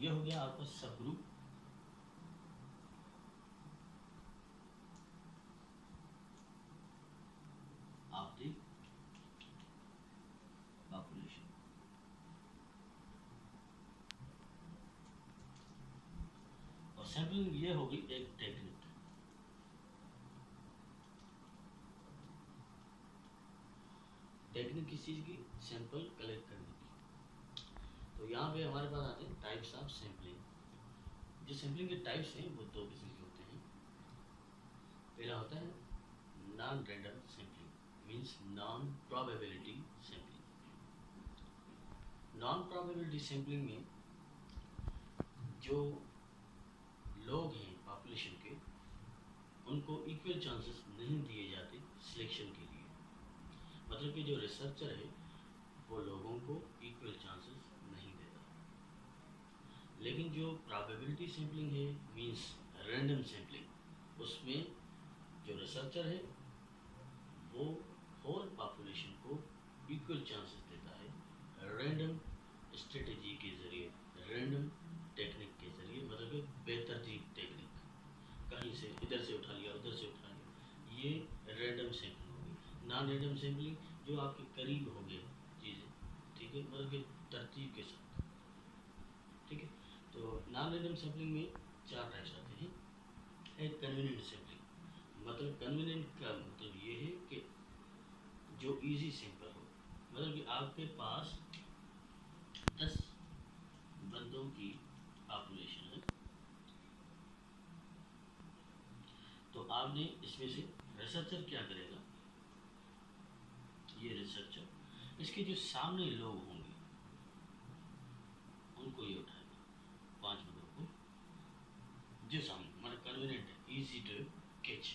ये हो गया आपका सब ग्रुप पॉपुलेशन और सैम्पलिंग ये होगी एक टेक्निक टेक्निक किस चीज़ की? सैंपल कलेक्ट करने की तो यहाँ पे हमारे पास आते हैं टाइप्स ऑफ़ सैम्पलिंग जो सैम्पलिंग के टाइप्स हैं, वो दो किस्म के होते हैं। पहला होता है non random sampling means non probability sampling non probability sampling में जो लोग हैं पॉपुलेशन के, उनको इक्वल चांसेस नहीं दिए जाते सिलेक्शन के लिए। मतलब कि जो रिसर्चर है, वो लोगों को इक्वल चांसेस लेकिन जो प्रॉबेबिलिटी सैम्पलिंग है मीन्स रैंडम सैम्पलिंग उसमें जो रिसर्चर है, वो होल पॉपुलेशन को इक्वल चांसेस देता है रैंडम स्ट्रेटजी के ज़रिए रैंडम टेक्निक के ज़रिए मतलब बेतरतीब टेक्निक कहीं से, इधर से उठा लिया, उधर से उठा लिया, ये रैंडम सैम्पलिंग होगी। नॉन रैंडम सैम्पलिंग जो आपके करीब हो गए चीज़ें, ठीक है? मतलब तरतीब के साथ। नॉन रैंडम सैम्पलिंग में चार टाइप्स आते हैं। एक कन्वीनियंट सैम्पलिंग मतलब कन्वीनियंट का मतलब ये है कि जो इजी सैंपल हो। मतलब कि आपके पास दस बंदों की पॉपुलेशन है। तो आपने इसमें से रिसर्चर क्या करेगा? ये रिसर्चर इसके जो सामने लोग होंगे उनको ये उठाएगा पाँच बंदों को जो सामने मतलब कन्वीनियंट है इजी टू कैच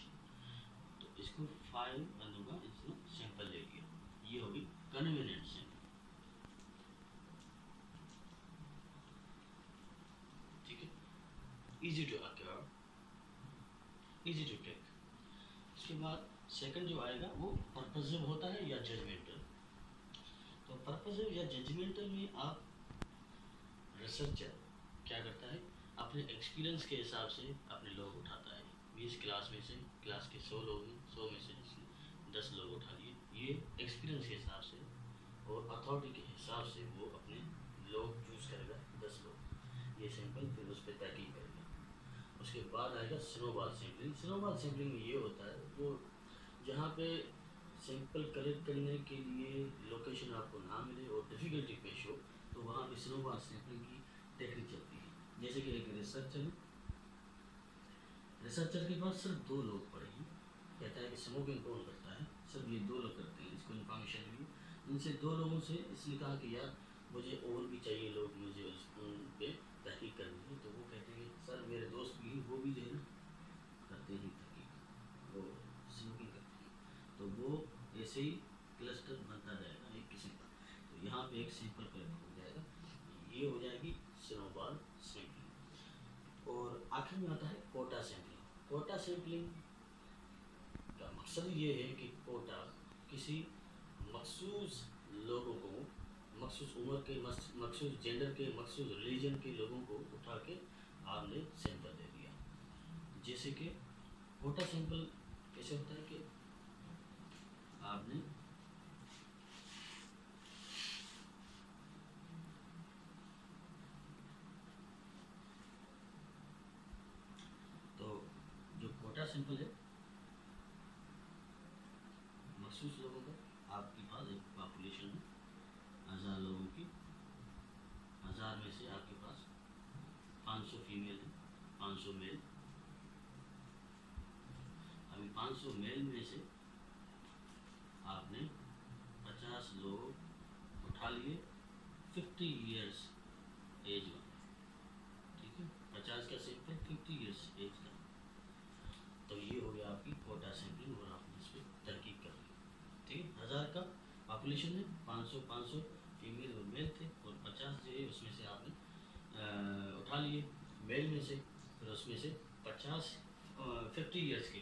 तो इसको फाइव बंदों का इसने सैंपल ले लिया। ये होगी कन्वीनियंट सैंपल ठीक है? Easy to acquire easy to take इसके बाद सेकंड जो आएगा, वो पर्पजिव होता है या जजमेंटल तो पर्पजिव या जजमेंटल में आप रिसर्चर क्या करता है? अपने एक्सपीरियंस के हिसाब से अपने लोग उठाता है। बीस क्लास में से क्लास के सौ लोग हैं, सौ में से दस लोग उठा लिए। ये एक्सपीरियंस के हिसाब से और अथॉरिटी के हिसाब से वो अपने लोग चूज़ करेगा, दस लोग। ये सैंपल फिर उस पर तहकीक करेगा। उसके बाद आएगा स्नोबॉल सैम्पलिंग स्नोबॉल सैम्पलिंग में ये होता है, वो जहाँ पे सैंपल कलेक्ट करने के लिए लोकेशन आपको ना मिले और डिफ़िकल्टी पेश हो तो वहाँ पे स्नोबॉल सैंपलिंग की टेक्निक चलती है। जैसे कि एक रिसर्चर रिसर्चर के पास सिर्फ़ दो लोग पड़े हैं। कहता है कि स्मोकिंग कौन करता है? सिर्फ़ ये दो लोग करते हैं, इसको इन्फॉर्मेशन भी इनसे दो लोगों से इसलिए कहा कि यार, मुझे और भी चाहिए लोग मुझे उस पे तहकीक करनी है। तो वो कहते हैं सर, मेरे दोस्त भी वो भी जो है करते हैं तहकीक वो स्मोकिंग करते हैं। तो वो ऐसे ही क्लस्टर बनता जाएगा, एक किस्म का। तो यहाँ पे एक सैंपल कलेक्ट हो जाएगा। ये हो जाएगी स्नोबॉल सैम्पलिंग और आखिर में आता है सैम्पलिंग का मकसद ये है कि कोटा किसी मखसूस लोगों को, मखसूस उम्र के, मखसूस जेंडर के, मखसूस रिलीजन के लोगों को उठा के आपने सैंपल दे दिया। जैसे कि कोटा सैंपल कैसे होता है कि आपने तो जो कोटा सैंपल है। मखसूस लोगों का, आपके पास एक पॉपुलेशन है, हज़ार लोगों की। हज़ार में से आपके पास 500 फीमेल है 500 मेल अभी 500 मेल में से आपने 50 लोग उठा लिए 50 इयर्स एज वाले ठीक है 50 का सैंपल 50 इयर्स एज का तो ये हो गया आपकी कोटा सैंपलिंग और आपने इस पर तरकीब कर ली ठीक है हज़ार का पॉपुलेशन है 500 500 फीमेल और मेल थे और 50 जो है उसमें से आपने उठा लिए मेल में से फिर उसमें से 50 फिफ्टी ईयर्स के।